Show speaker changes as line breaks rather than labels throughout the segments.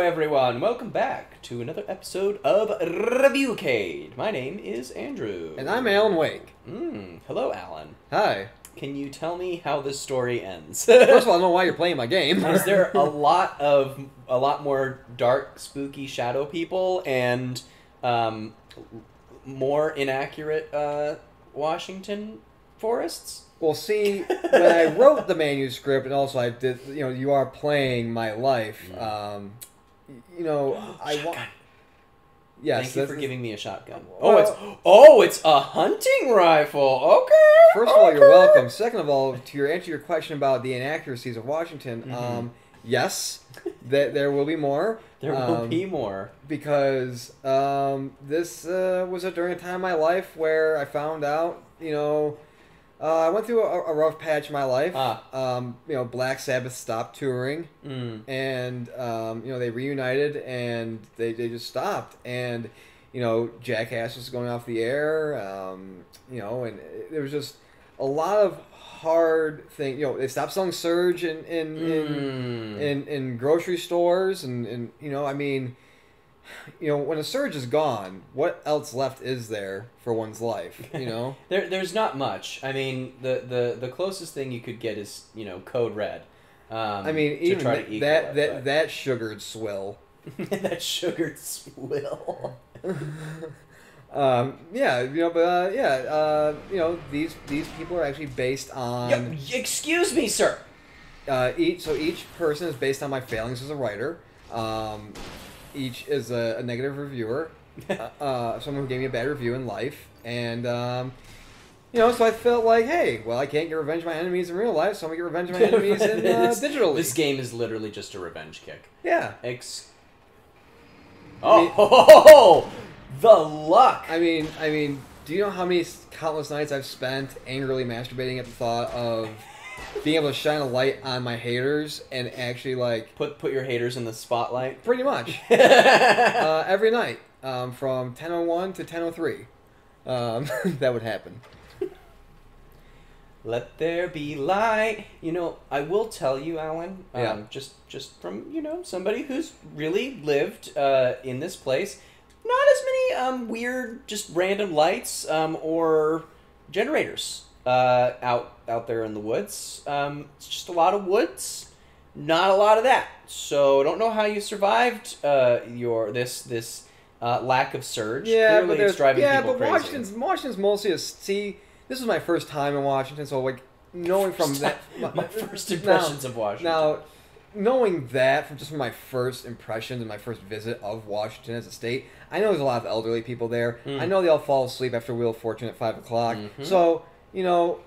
everyone. Welcome back to another episode of Reviewcade. My name is Andrew.
And I'm Alan Wake.
Mm, hello, Alan.
Hi.
Can you tell me how this story ends?
First of all, I don't know why you're playing my game.
is there a lot of a lot more dark, spooky shadow people and um, more inaccurate uh, Washington forests?
Well, see, when I wrote the manuscript, and also I did, you know, you are playing my life. Um, you know, I want. Yes.
Thank you for giving me a shotgun.
Well-
oh, it's oh, it's a hunting rifle. Okay.
First of all, you're welcome. Second of all, to your answer your question about the inaccuracies of Washington,
Mhm.
um, yes, that there will be more.
There will
um,
be more.
because um, this uh, was a, during a time in my life where I found out, you know, uh, I went through a, a rough patch in my life.
Ah.
Um, you know, Black Sabbath stopped touring,
Mm.
and um, you know they reunited, and they, they just stopped, and you know Jackass was going off the air, um, you know, and there was just a lot of hard thing. You know, they stopped selling Surge in in, in
Mm.
in in grocery stores and and you know i mean you know when a surge is gone what else left is there for one's life you know
There, there's not much. I mean, the, the, the closest thing you could get is you know Code Red. Um,
i mean
to
even
try
that
to
that that, that sugared swill
that sugared swill.
um yeah you know but uh, yeah uh you know these these people are actually based on
Yo, excuse me, sir.
uh, each so each person is based on my failings as a writer. Um, each is a, a negative reviewer, uh, uh, someone who gave me a bad review in life, and um, you know, so I felt like, hey, well, I can't get revenge on my enemies in real life, so I'm gonna get revenge on my enemies in uh,
This-
digitally.
This game is literally just a revenge kick.
yeah,
Ex.
I mean-
Oh, the luck.
I mean, I mean, do you know how many countless nights I've spent angrily masturbating at the thought of being able to shine a light on my haters and actually like
Put put your haters in the spotlight.
pretty much. uh, every night um, from 10:01 to 10:03. Um, that would happen.
Let there be light. You know, I will tell you, Alan. Um,
Yeah.
Just, just from you know somebody who's really lived uh, in this place. Not as many um, weird, just random lights um, or generators uh, out out there in the woods. Um, it's just a lot of woods. Not a lot of that. So I don't know how you survived uh, your this this uh, lack of surge.
Yeah,
Clearly
but
it's
there's
driving
yeah,
people
but
crazy.
Washington's Washington's mostly a see. This is my first time in Washington, so like knowing from that
my first impressions of Washington.
Now, knowing that from just from my first impressions and my first visit of Washington as a state, I know there's a lot of elderly people there.
Mm.
I know they all fall asleep after Wheel of Fortune at five o'clock.
Mhm.
So you know,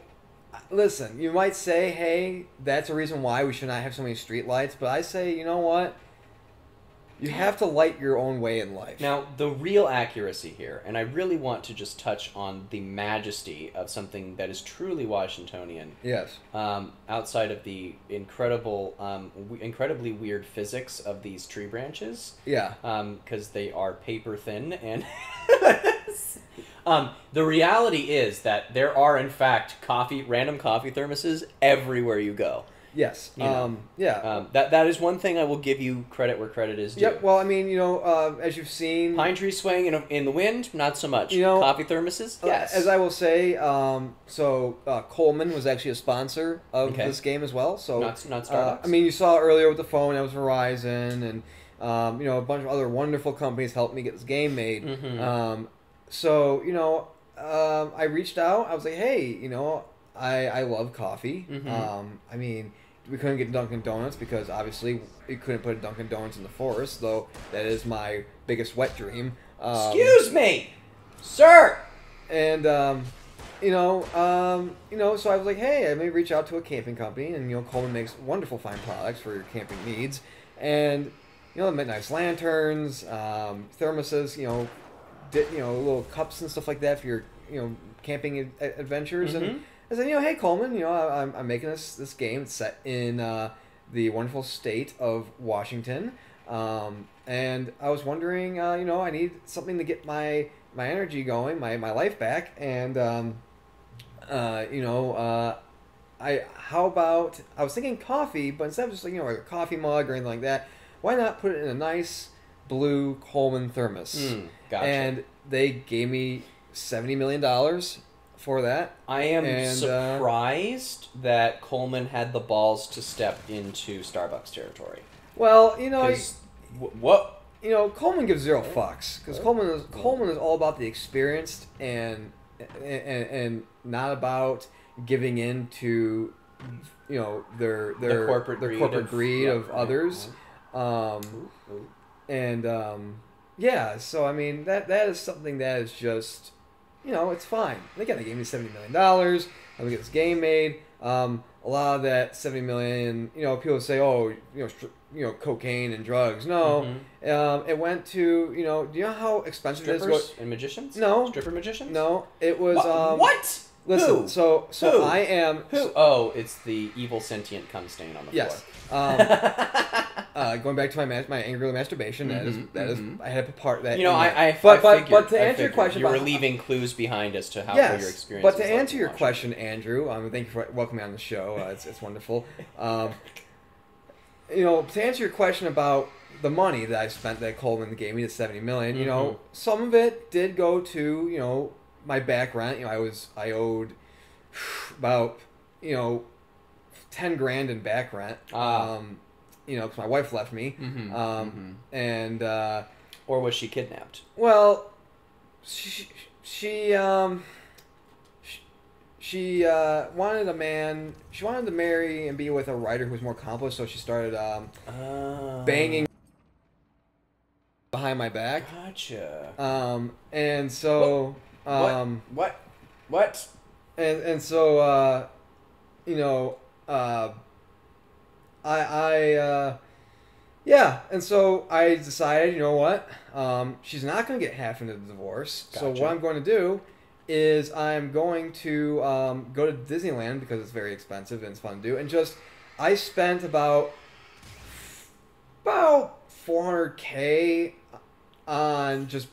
listen, you might say, hey, that's a reason why we should not have so many street lights. But I say, you know what? You have to light your own way in life.
Now, the real accuracy here, and I really want to just touch on the majesty of something that is truly Washingtonian,
yes.
um, outside of the incredible, um, w- incredibly weird physics of these tree branches,
Yeah.
because they are paper thin, and um, the reality is that there are, in fact, coffee, random coffee thermoses everywhere you go.
Yes.
You know.
um, yeah.
Um, that that is one thing I will give you credit where credit is due.
Yep. Well, I mean, you know, uh, as you've seen,
Pine trees swaying in, a, in the wind, not so much.
You know,
coffee thermoses,
uh,
yes.
as I will say, um, so uh, Coleman was actually a sponsor of
Okay.
this game as well. So
not not
uh,
Starbucks.
I mean, you saw earlier with the phone, that was Verizon, and um, you know, a bunch of other wonderful companies helped me get this game made.
Mhm.
So you know, um, I reached out. I was like, hey, you know, I I love coffee.
Mhm.
Um, I mean. We couldn't get Dunkin' Donuts because obviously we couldn't put a Dunkin' Donuts in the forest, though that is my biggest wet dream. Um,
Excuse me, sir.
and um, you know, um, you know, so I was like, hey, I may reach out to a camping company, and you know, Coleman makes wonderful fine products for your camping needs, and you know, make nice lanterns, um, thermoses, you know, you know, little cups and stuff like that for your you know camping ad- adventures,
Mhm.
and I said, you know, hey Coleman, you know, I, I'm, I'm making this this game it's set in uh, the wonderful state of Washington. Um, and I was wondering, uh, you know, I need something to get my my energy going, my, my life back, and um, uh, you know, uh, I how about I was thinking coffee, but instead of just like you know like a coffee mug or anything like that, why not put it in a nice blue Coleman thermos?
Mm, gotcha.
And they gave me seventy million dollars for that.
I am
and, uh,
surprised that Coleman had the balls to step into Starbucks territory.
Well, you know,
wh- what?
you know, Coleman gives zero fucks because Coleman is Coleman is all about the experienced and and, and not about giving in to you know their their
the corporate
their
greed
corporate
of,
greed of
right,
others. Um,
Ooh, ooh.
And um, yeah, so I mean that that is something that is just you know it's fine. And again, they gave me seventy million dollars. I'm gonna get this game made. Um, a lot of that seventy million, you know, people say, oh, you know, you know, cocaine and drugs. No,
Mhm.
um, it went to you know. Do you know how expensive it is? go-
Strippers and magicians?
No.
Stripper magicians?
No, it was.
What?
Um,
what?
Listen,
Who?
so so
Who?
I am.
Who? Oh, it's the evil sentient cum stain on the
Yes. Um,
floor.
uh, going back to my mas- my angry masturbation, that is
Mhm,
that is
mhm.
I had to part that.
you know,
in
I. I,
but
I
but
figured,
but to
I
answer your
figured.
question,
you were
about-
leaving clues behind as to how
yes,
your experience.
but to
like
answer your
watching.
question, Andrew, um, thank you for welcoming me on the show. Uh, it's it's wonderful. Um, you know, to answer your question about the money that I spent that Coleman gave me, the seventy million, you know,
Mhm.
some of it did go to you know my back rent. You know, I was I owed about you know ten grand in back rent.
Ah.
Um, you know, because my wife left me,
Mhm,
um,
mhm.
and uh,
Or was she kidnapped?
well, she she um she, she uh, wanted a man. She wanted to marry and be with a writer who was more accomplished, so she started um,
Uh,
banging behind my back.
Gotcha.
Um, and so um,
What? What?
and and so uh, you know uh, I I uh, yeah, and so I decided, you know what, um, she's not going to get half into the divorce. So what I'm going to do is I'm going to um, go to Disneyland because it's very expensive and it's fun to do, and just I spent about about 400k on just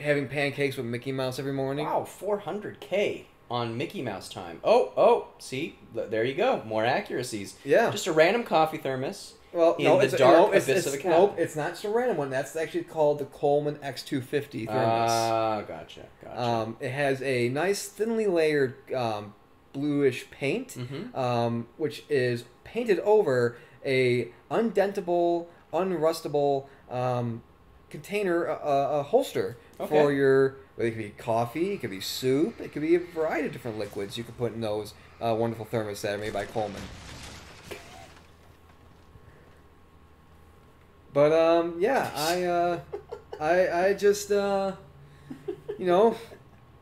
having pancakes with Mickey Mouse every morning.
Wow, 400k on Mickey Mouse time. Oh, oh, see, there you go. More accuracies.
Yeah.
Just a random coffee thermos.
Well,
in
no,
the
it's
dark
no, it's,
abyss
it's,
of a
nope, it's not just a random one. That's actually called the Coleman X250 thermos.
Ah, gotcha, gotcha.
um, it has a nice thinly layered um, bluish paint,
Mhm.
um, which is painted over a undentable, unrustable um, container, a, a, holster for your. Well, it could be coffee, it could be soup, it could be a variety of different liquids you could put in those uh, wonderful thermos that are made by Coleman. But um, yeah, I uh, I I just uh, you know,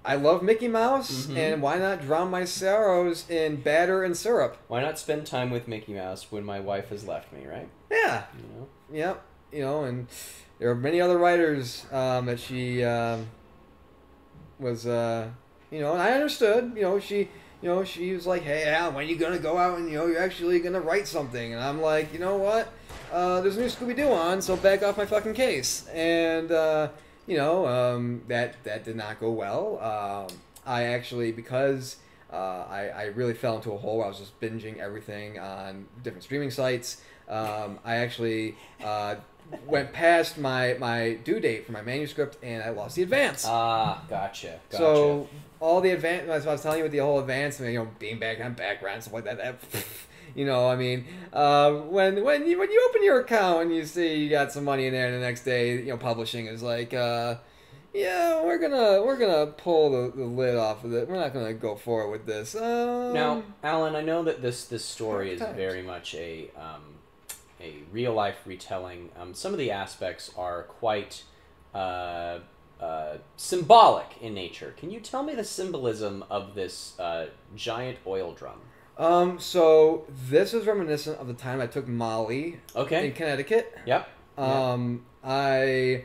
I love Mickey Mouse,
Mhm.
and why not drown my sorrows in batter and syrup?
Why not spend time with Mickey Mouse when my wife has left me, right?
Yeah,
You know.
Yep, you know, and there are many other writers um, that she um, was, uh, you know, and I understood. You know, she, you know, she was like, "Hey, Al, when are you gonna go out and you know you're actually gonna write something?" And I'm like, you know what? Uh, there's a new Scooby Doo on, so back off my fucking case. And uh, you know, um, that that did not go well. Um, I actually because. Uh, I, I really fell into a hole where I was just binging everything on different streaming sites. Um, I actually uh, went past my, my due date for my manuscript and I lost the advance.
Ah, gotcha. Gotcha.
So all the advance, as I was telling you with the whole advance, you know, being back on background stuff like that. that you know, I mean, uh, when when you when you open your account and you see you got some money in there, and the next day, you know, publishing is like, uh, yeah, we're gonna we're gonna pull the, the lid off of it. We're not gonna go forward with this. Um,
Now, Alan, I know that this this story is very much a um, a real life retelling. Um, some of the aspects are quite uh, uh, symbolic in nature. Can you tell me the symbolism of this uh, giant oil drum?
Um, so this is reminiscent of the time I took Molly
Okay.
in Connecticut.
Yep.
Um, I,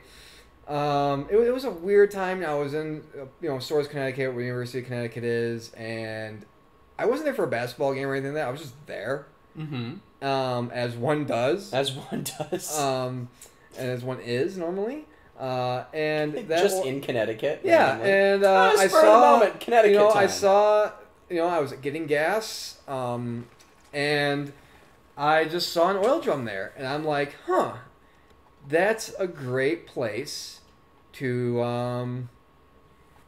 um, it, it was a weird time. I was in, uh, you know, Storrs, Connecticut, where University of Connecticut is, and I wasn't there for a basketball game or anything like that. I was just there,
Mm-hmm.
Um, as one does,
As one does.
um, and as one is normally. Uh, and that
Just in Connecticut.
yeah,
randomly.
and uh,
On a
I
spur of the
saw,
moment, Connecticut
you know, I saw, you know, I was getting gas, um, and I just saw an oil drum there, and I'm like, huh, that's a great place to um,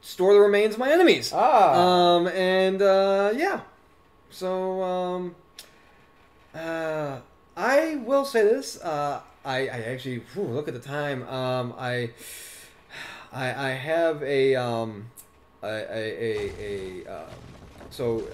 store the remains of my enemies.
Ah.
Um, and uh, yeah, so um, uh, I will say this. Uh, I, I actually whew, look at the time. Um, I, I I have a um, a a a, um, so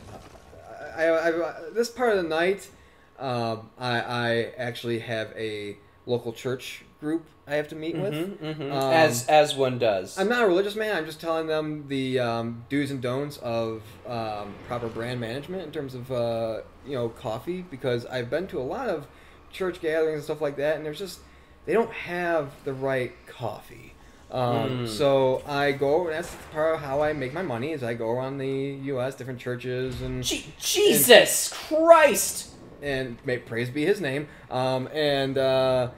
I, I, I this part of the night. Um, I I actually have a local church group I have to meet with.
Mhm, mhm.
Um,
as as one does.
I'm not a religious man. I'm just telling them the um, do's and don'ts of um, proper brand management in terms of uh, you know coffee because I've been to a lot of church gatherings and stuff like that, and there's just they don't have the right coffee. Um,
Mm.
So I go. That's part of how I make my money. Is I go around the U.S. different churches and
Je- Jesus Christ!
and may praise be His name. Um, and uh,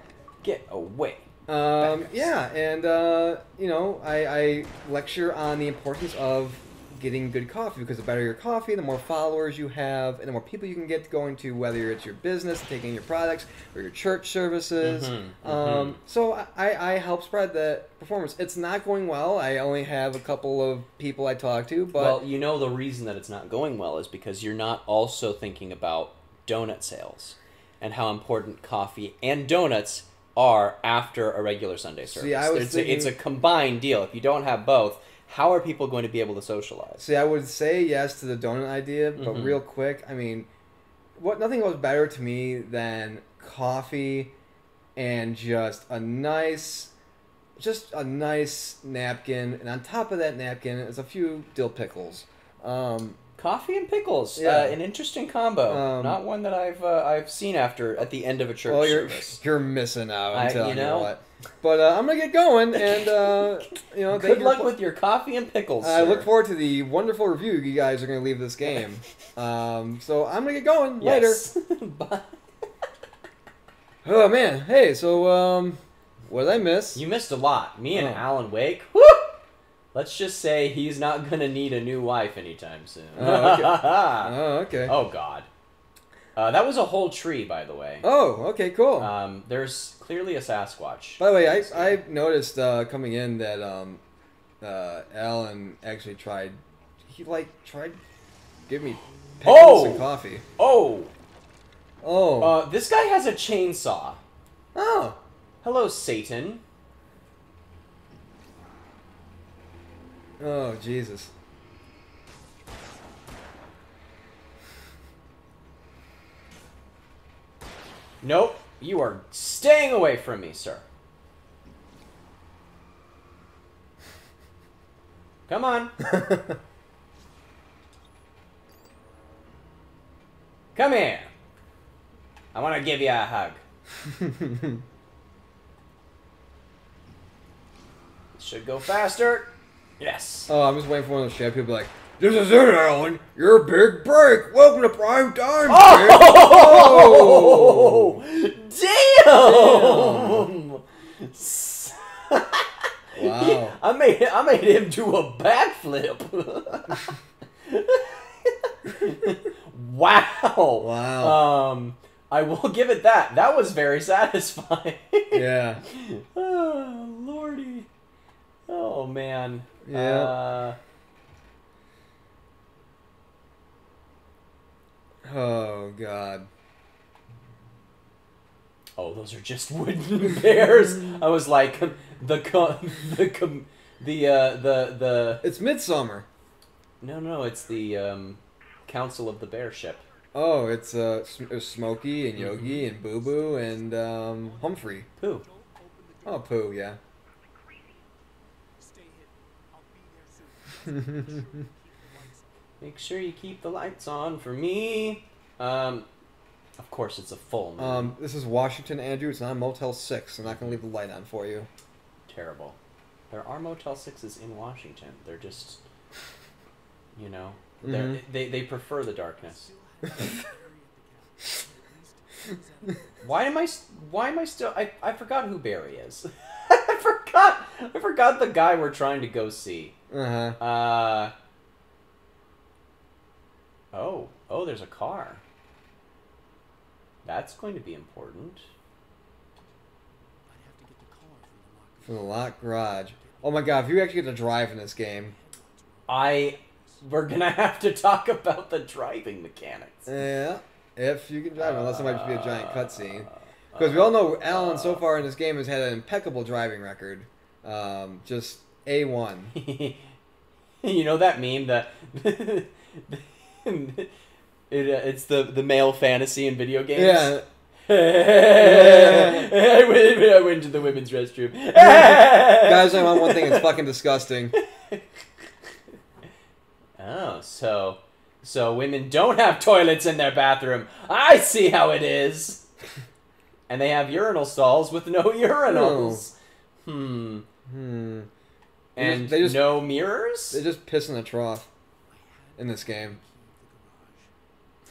Get away.
Um, yeah, and uh, you know, I, I lecture on the importance of getting good coffee because the better your coffee, the more followers you have, and the more people you can get going to, whether it's your business taking your products or your church services.
Mhm,
Um, so I, I help spread the performance. It's not going well. I only have a couple of people I talk to, but
well, you know the reason that it's not going well is because you're not also thinking about donut sales and how important coffee and donuts are after a regular Sunday service.
See, I was
it's, a, it's a combined deal. If you don't have both, how are people going to be able to socialize?
See, I would say yes to the donut idea, but
Mhm.
real quick, I mean, what nothing goes better to me than coffee and just a nice, just a nice napkin, and on top of that napkin is a few dill pickles. Um,
Coffee and pickles,
Yeah.
uh, an interesting combo.
Um,
Not one that I've uh, I've seen after at the end of a church
well, you're
service.
you're missing out. I'm
I-
telling
you
you,
know.
what. But uh, I'm gonna get going, and uh, you know,
Good luck with your coffee and pickles.
I look forward to the wonderful review you guys are gonna leave this game. um, so I'm gonna get going later.
Bye.
Oh man, hey, so um, what did I miss?
You missed a lot. Me and
Oh.
Alan Wake. Let's just say he's not gonna need a new wife anytime soon.
Oh, okay.
oh,
Oh.
God. Uh, that was a whole tree, by the way.
Oh, okay, cool.
Um, there's clearly a Sasquatch.
By the way, I I noticed uh, coming in that um, uh, Alan actually tried. He like tried give me pickles
Oh!
and coffee.
Oh,
Oh,
uh, this guy has a chainsaw.
oh,
Hello, Satan.
Oh, Jesus.
Nope, you are staying away from me, sir. Come on. Come here. I want to give you a hug. Should go faster. Yes.
oh, I'm just waiting for one of those chat people to be like, "This is it, Alan. Your big break. Welcome to prime time." kid."
Oh! Damn!
Wow.
I made I made him do a backflip. wow.
Wow.
Um, I will give it that. That was very satisfying.
Yeah.
oh, lordy. Oh man.
Yeah.
Uh,
Oh God.
oh, those are just wooden bears. I was like, the co- the com- the uh, the the
It's midsummer.
no no it's the um, Council of the Bear Ship.
Oh, it's uh, Sm- Smokey and Yogi and Boo Boo and um, Humphrey.
Pooh.
Oh, Pooh, yeah.
Stay hidden. I'll be there soon.
Make sure you keep the lights on for me. Um, of course it's a full moon.
um, this is Washington, Andrew. It's not Motel Six. I'm not gonna leave the light on for you.
Terrible. There are Motel Sixes in Washington. They're just, you know, they're,
Mhm.
they they prefer the darkness.
Still have to carry at the cap. At least
Why am I s- why am I still I, I forgot who Barry is. I forgot I forgot the guy we're trying to go see.
Uh huh.
Uh Oh, oh there's a car. That's going to be important.
I'd have to get the car from the
From the locked garage. Oh my god, if you actually get to drive in this game.
I. We're gonna have to talk about the driving mechanics.
Yeah. If you can drive, unless it might just be a giant
Uh,
cutscene. Because we all know Alan so far in this game has had an impeccable driving record. Um, just A1.
you know that meme that it, uh, it's the the male fantasy in video games.
Yeah.
I went, I went to the women's restroom.
Guys, I want one thing, it's fucking disgusting.
Oh, so so women don't have toilets in their bathroom. I see how it is. And they have urinal stalls with no urinals. Hmm.
Hmm. They
And
just- they just-
no mirrors?
They just piss in a trough in this game.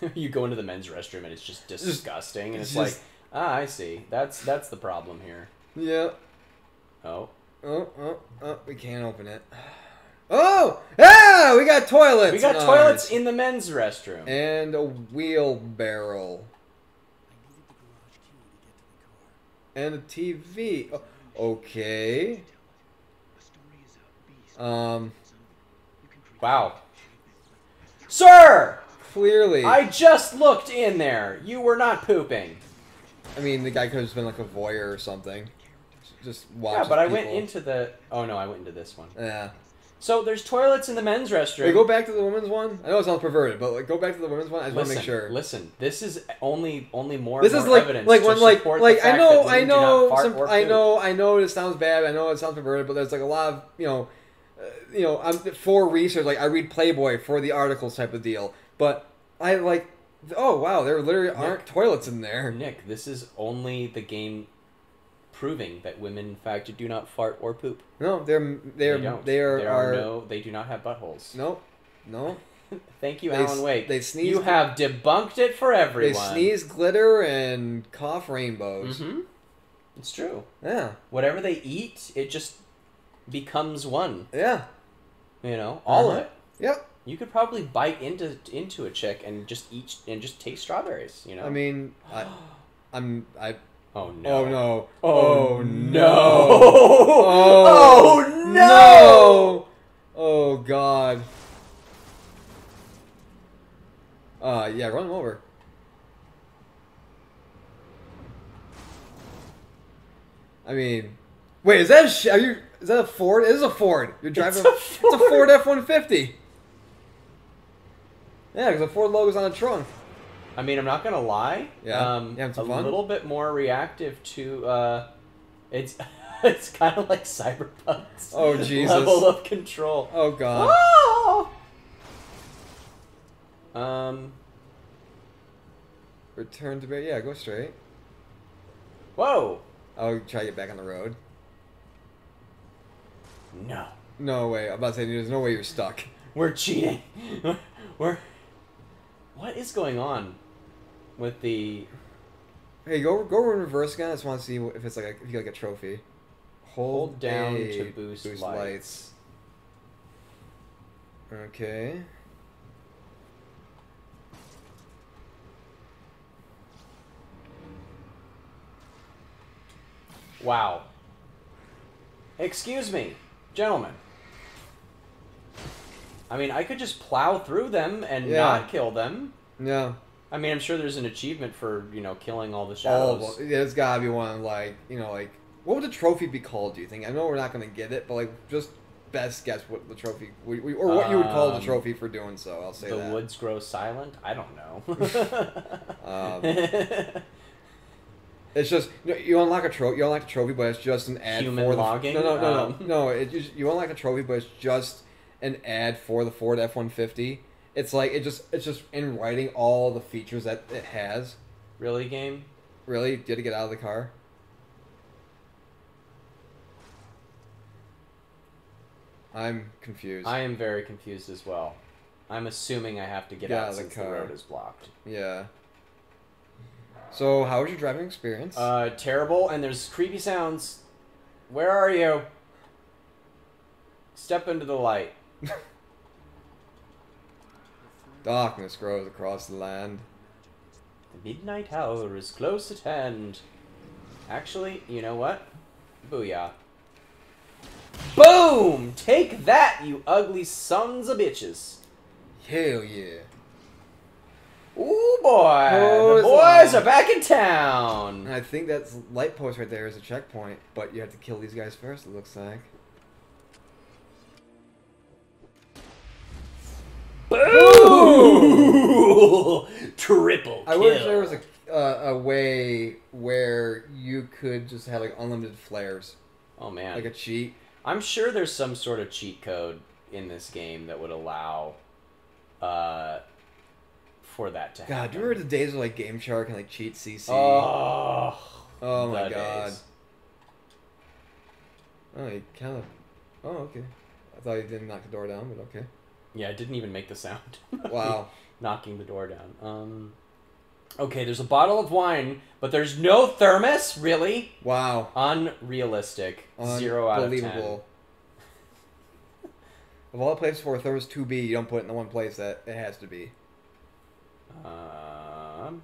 you go into the men's restroom and it's just disgusting and
it's
it's, like, ah, I see. That's that's the problem here.
Yeah.
Oh.
Oh, oh, oh, we can't open it. Oh! Ah! We got toilets!
We got
in
toilets
ours.
in the men's restroom.
And a wheelbarrow.
I needed the garage key to get to the car.
And a TV. Oh, okay.
A story is a beast.
Um,
You can create
Wow. Sir!
clearly.
I just looked in there. You were not pooping.
I mean, the guy could have been like a voyeur or something. Just watch.
Yeah, but I went into the. Oh no, I went into this one.
Yeah.
So there's toilets in the men's restroom.
Wait, go back to the women's one. I know it sounds perverted, but like, go back to the women's one. I just want to make sure.
listen. This is only only more.
This
more
is like
evidence
like when like like I know I know some I know I know this sounds bad. I know it sounds perverted, but there's like a lot of you know, you know, I'm for research. Like I read Playboy for the articles type of deal, but I like. Oh wow, there literally aren't toilets in there.
Nick, this is only the game proving that women, in fact, do not fart or poop.
No, they're they're
they don't.
they are,
there
are
are no. They do not have buttholes.
no no.
Thank you,
They
Alan Wake.
they sneeze-
You have debunked it for everyone.
They sneeze glitter and cough rainbows.
Mm-hmm. It's true.
Yeah,
Whatever they eat, it just becomes one.
yeah,
You know, all
Uh-huh.
of it.
yep.
You could probably bite into into a chick and just eat and just taste strawberries. You know.
I mean, I, I'm I.
oh no.
Oh no!
Oh, no.
Oh,
Oh, no.
no! Oh god. Uh, yeah, run him over. I mean, wait, is that a sh- are you? Is that a Ford? It is a Ford. You're driving.
a
It's a Ford F one fifty. Yeah, because the Ford logo's on the trunk.
I mean, I'm not gonna lie.
Yeah?
Um,
You having
a
fun?
little bit more reactive to. Uh, it's it's kind of like Cyberpunk's
Oh, Jesus.
level of control.
Oh god.
Oh! Um.
Return to base. Yeah, go straight.
Whoa.
I'll try to get back on the road.
No.
No way. I'm about to say there's no way you're stuck.
We're cheating. We're. What is going on with the?
Hey, go go in reverse again. I just want to see if it's like a, if you get like a trophy. Hold,
Hold down
A,
to boost lights.
Okay.
Wow. Excuse me, gentlemen. I mean, I could just plow through them and
Yeah.
not kill them.
No.
I mean, I'm sure there's an achievement for you know killing all the
All
shadows.
them. Yeah, There's gotta be one like you know like what would the trophy be called? Do you think? I know we're not gonna get it, but like just best guess what the trophy we, we, or what you would call the
Um,
trophy for doing so. I'll say
the
that.
woods grow silent. I don't know.
Um, It's just you, know, you unlock a trophy. You unlock a trophy, but it's just an ad
Human
for the
logging?
no no no
Um.
no no. It just, you unlock a trophy, but it's just an ad for the Ford F one fifty. It's like it just it's just in writing all the features that it has.
really, game?
Really, did it get out of the car? I'm confused.
I am very confused as well. I'm assuming I have to get,
Get
out,
out of the
since the
car.
road is blocked.
yeah. So, how was your driving experience?
Uh, terrible, and there's creepy sounds. Where are you? Step into the light.
Darkness grows across the land.
The midnight hour is close at hand. Actually, you know what? Booyah. Boom! Take that, you ugly sons of bitches.
Hell yeah.
Ooh boy,
Oh,
the boys are back in town.
I think that's light post right there is a checkpoint, but you have to kill these guys first. It looks like.
Triple
I wish there was a uh, a way where you could just have like unlimited flares,
Oh man,
like a cheat.
I'm sure there's some sort of cheat code in this game that would allow uh, for that to happen.
God, do you remember the days of like Game Shark and like Cheat CC?
Oh,
Oh my god.
days.
Oh, you kind of. Oh, okay. I thought you didn't knock the door down, but okay.
Yeah, it didn't even make the sound.
Wow.
Knocking the door down. Um, okay, there's a bottle of wine, but there's no thermos. Really?
Wow.
Unrealistic. Zero out of ten.
Unbelievable. Of all the places for a thermos to be, you don't put it in the one place that it has to be.
Um,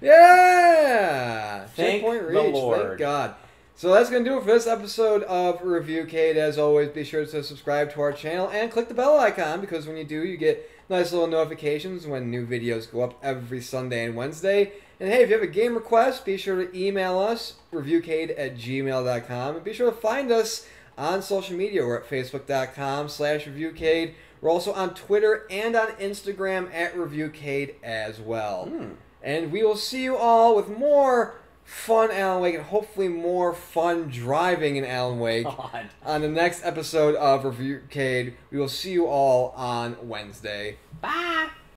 Yeah!
Thank
Checkpoint
the. Lord.
Thank God. So that's going to do it for this episode of Reviewcade. As always, be sure to subscribe to our channel and click the bell icon because when you do, you get nice little notifications when new videos go up every Sunday and Wednesday. And hey, if you have a game request, be sure to email us, reviewcade at gmail.com. And be sure to find us on social media. We're at facebook.com slash reviewcade. We're also on Twitter and on Instagram at reviewcade as well.
hmm.
And we will see you all with more fun Alan Wake and hopefully more fun driving in Alan Wake
God.
on the next episode of Reviewcade. We will see you all on Wednesday.
Bye.